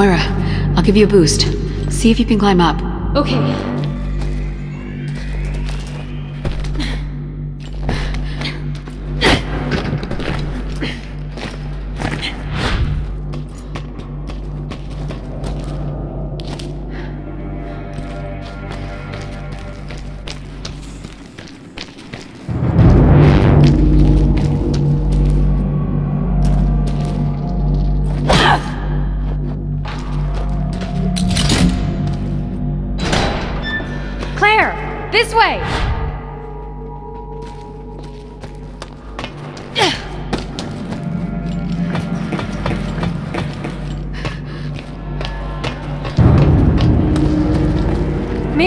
Moira, I'll give you a boost. See if you can climb up. Okay.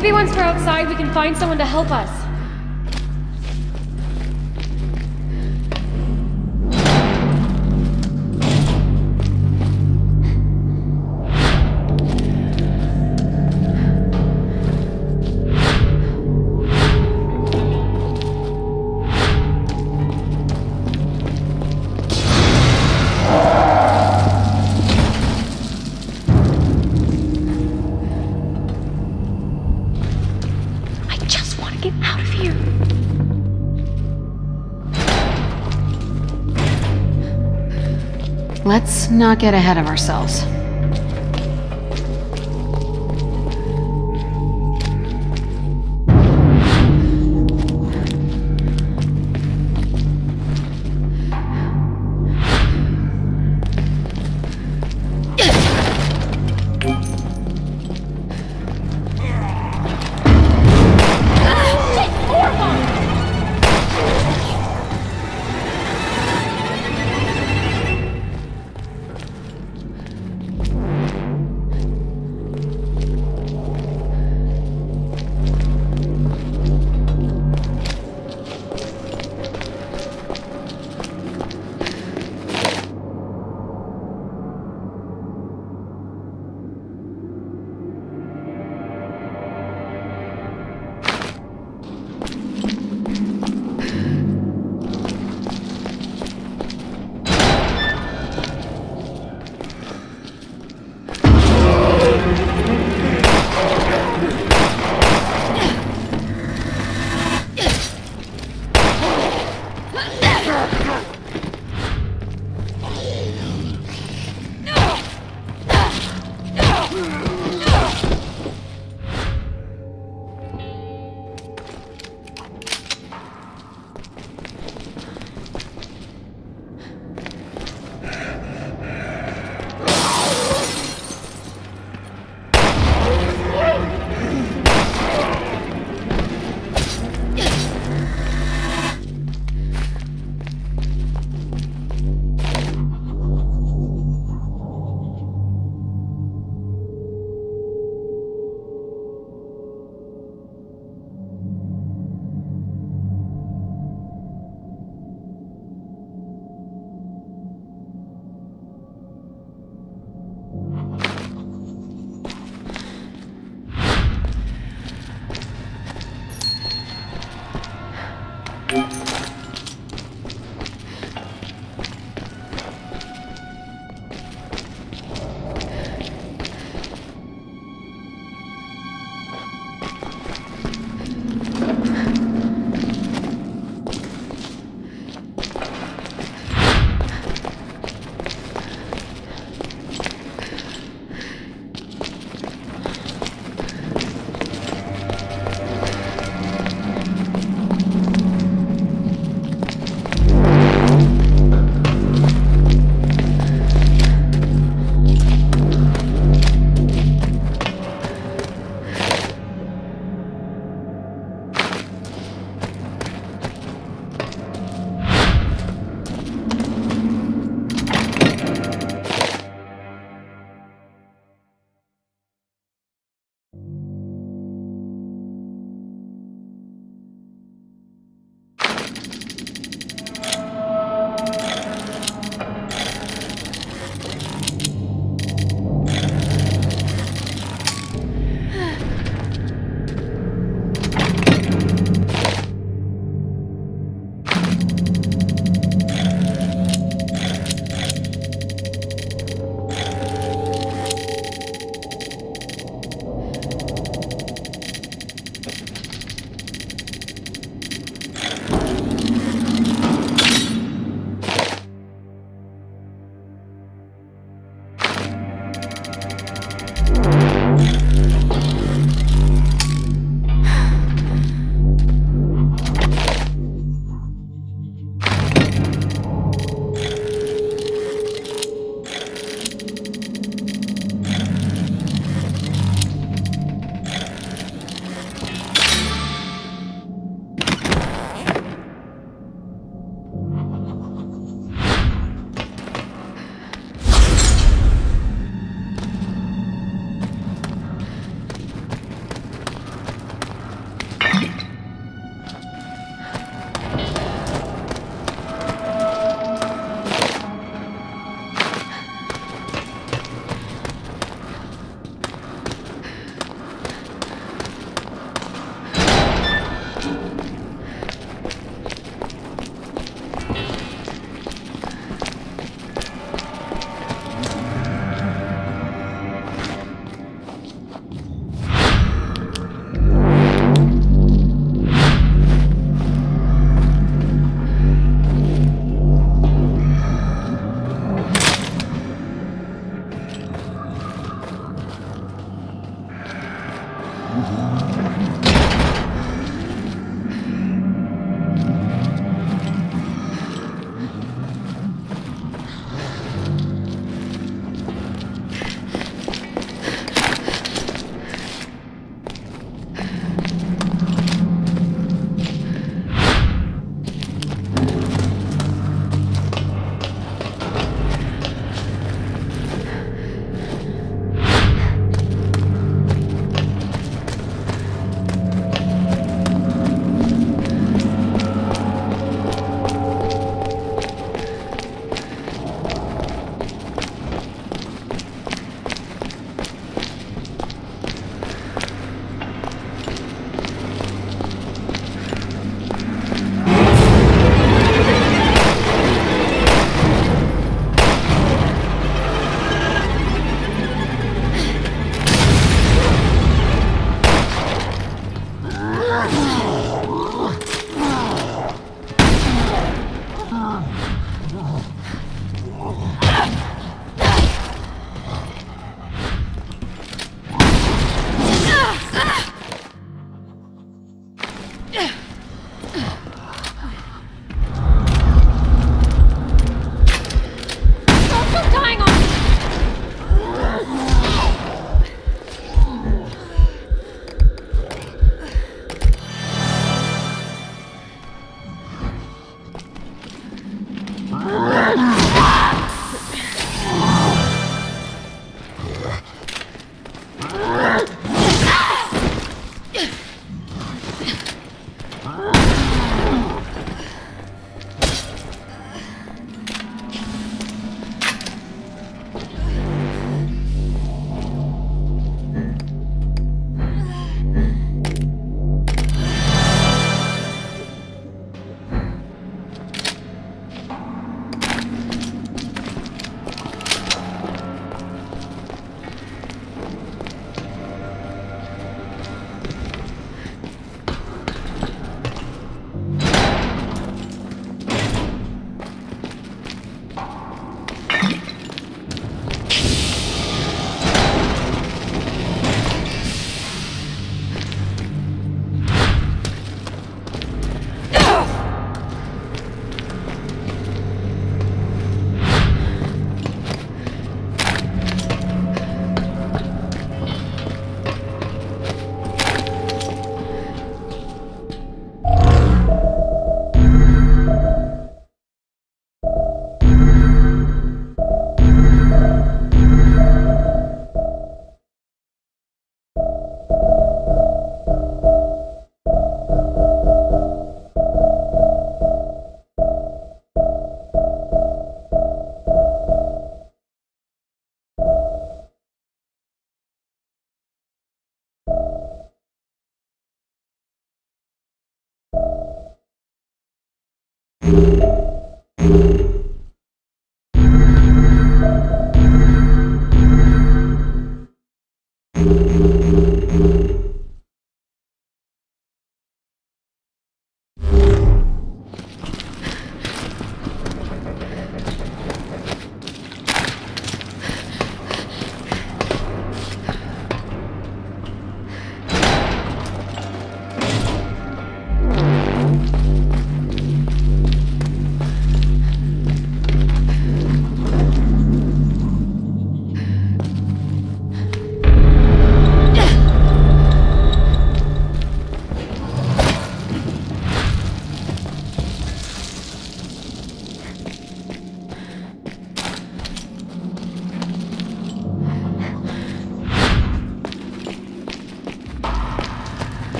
Maybe once we're outside, we can find someone to help us. Not get ahead of ourselves.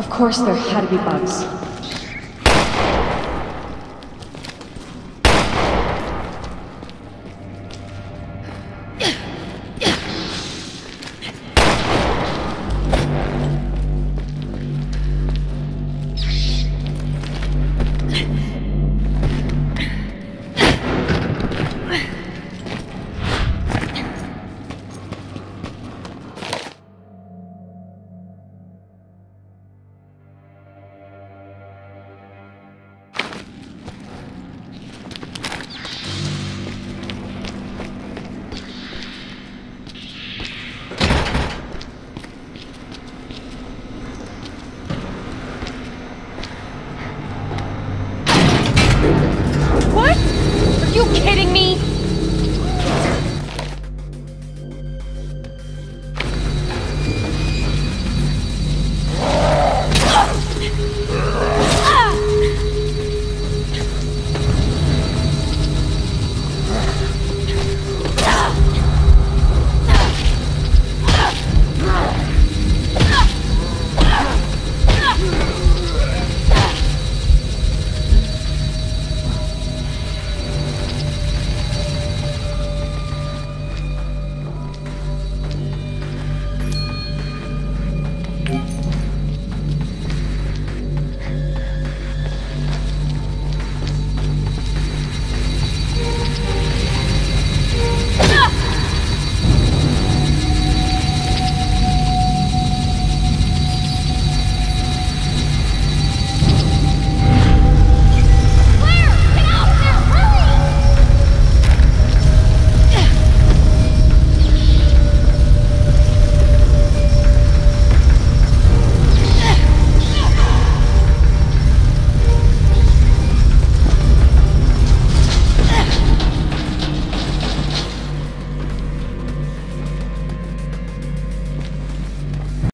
Of course there had to be bugs.